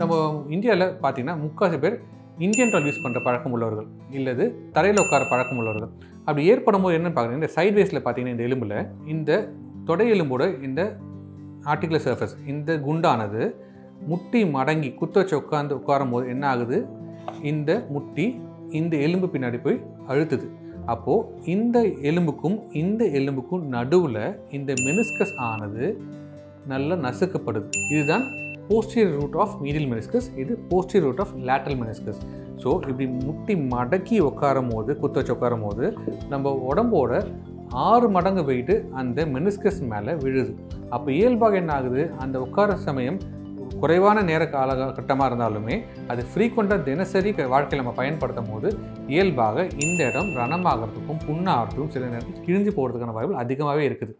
நம்ம இந்தியாவில் பார்த்தீங்கன்னா முக்காசி பேர் இந்தியன் டால் யூஸ் பண்ணுற பழக்கம் உள்ளவர்கள் இல்லது தரையில் உட்கார பழக்கம் உள்ளவர்கள். அப்படி ஏற்படும் போது என்னென்னு பார்க்குறீங்க இந்த சைட் வேஸில் பார்த்தீங்கன்னா இந்த எலும்பில் இந்த தொடை எலும்போட இந்த ஆர்டிகுலர் சர்ஃபஸ் இந்த குண்டானது முட்டி மடங்கி குத்த வச்சு உட்காந்து உட்காரும் போது என்ன ஆகுது? இந்த முட்டி இந்த எலும்பு பின்னாடி போய் அழுத்துது. அப்போது இந்த எலும்புக்கும் இந்த எலும்புக்கும் நடுவில் இந்த மெனிஸ்கஸ் ஆனது நல்லா நசுக்கப்படுது. இதுதான் posterior root of medial meniscus இது posterior root of lateral meniscus so இப்படி முட்டி மடக்கி உட்காரும் போது குத்த வச்சு உட்காரும் போது நம்ம உடம்போட ஆறு மடங்கு வெயிட்டு அந்த மெனிஸ்கஸ் மேலே விழுது. அப்போ இயல்பாக என்ன ஆகுது? அந்த உட்கார சமயம் குறைவான நேர காலகட்டமாக இருந்தாலுமே அது ஃப்ரீக்வெண்ட்டாக தினசரி க- வாழ்க்கையில் நம்ம பயன்படுத்தும் போது இயல்பாக இந்த இடம் ரணமாகறதுக்கும் புண்ணாகிறதுக்கும் சில நேரத்தில் கிழிஞ்சு போகிறதுக்கான வாய்ப்பு அதிகமாகவே இருக்குது.